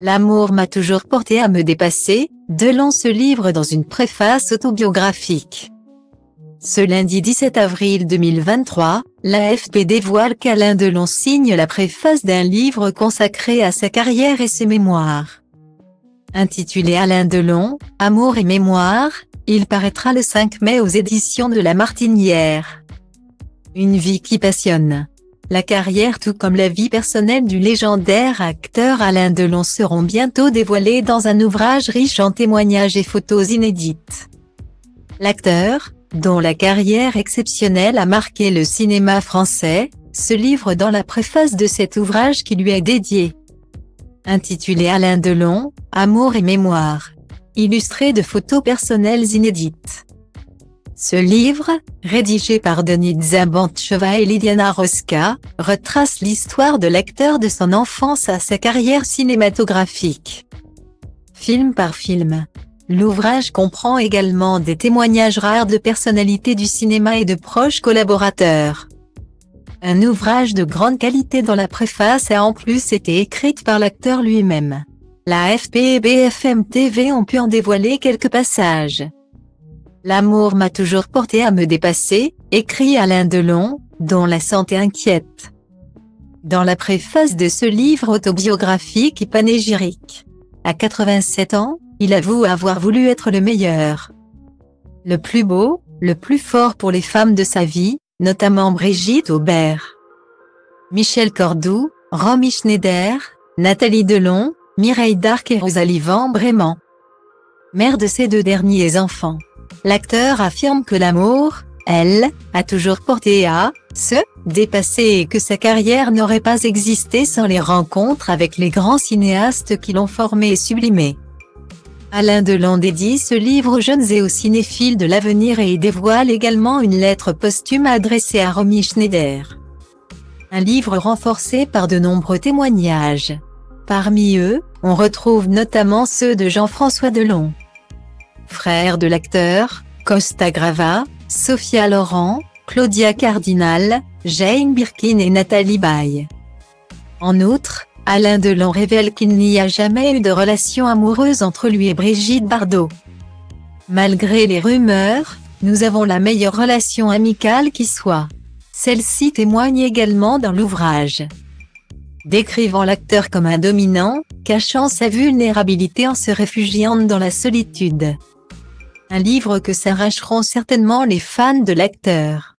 L'amour m'a toujours porté à me dépasser, Delon se livre dans une préface autobiographique. Ce lundi 17 avril 2023, l'AFP dévoile qu'Alain Delon signe la préface d'un livre consacré à sa carrière et ses mémoires. Intitulé Alain Delon, Amour et mémoire, il paraîtra le 5 mai aux éditions de La Martinière. Une vie qui passionne. La carrière tout comme la vie personnelle du légendaire acteur Alain Delon seront bientôt dévoilées dans un ouvrage riche en témoignages et photos inédites. L'acteur, dont la carrière exceptionnelle a marqué le cinéma français, se livre dans la préface de cet ouvrage qui lui est dédié. Intitulé Alain Delon, Amour et mémoire. Illustré de photos personnelles inédites. Ce livre, rédigé par Denis Zabantcheva et Lidiana Roska, retrace l'histoire de l'acteur de son enfance à sa carrière cinématographique. Film par film. L'ouvrage comprend également des témoignages rares de personnalités du cinéma et de proches collaborateurs. Un ouvrage de grande qualité dont la préface a en plus été écrite par l'acteur lui-même. La FP et BFM TV ont pu en dévoiler quelques passages. L'amour m'a toujours porté à me dépasser, écrit Alain Delon, dont la santé inquiète. Dans la préface de ce livre autobiographique et panégyrique. À 87 ans, il avoue avoir voulu être le meilleur. Le plus beau, le plus fort pour les femmes de sa vie, notamment Brigitte Aubert. Michel Cordoue, Romy Schneider, Nathalie Delon, Mireille Darc et Rosalie Van Brément. Mère de ces deux derniers enfants. L'acteur affirme que l'amour, elle, a toujours porté à se dépasser et que sa carrière n'aurait pas existé sans les rencontres avec les grands cinéastes qui l'ont formé et sublimé. Alain Delon dédie ce livre aux jeunes et aux cinéphiles de l'avenir et y dévoile également une lettre posthume adressée à Romy Schneider. Un livre renforcé par de nombreux témoignages. Parmi eux, on retrouve notamment ceux de Jean-François Delon frère de l'acteur, Costa Grava, Sophia Laurent, Claudia Cardinal, Jane Birkin et Nathalie Baye. En outre, Alain Delon révèle qu'il n'y a jamais eu de relation amoureuse entre lui et Brigitte Bardot. Malgré les rumeurs, nous avons la meilleure relation amicale qui soit. Celle-ci témoigne également dans l'ouvrage. Décrivant l'acteur comme un dominant, cachant sa vulnérabilité en se réfugiant dans la solitude. Un livre que s'arracheront certainement les fans de l'acteur.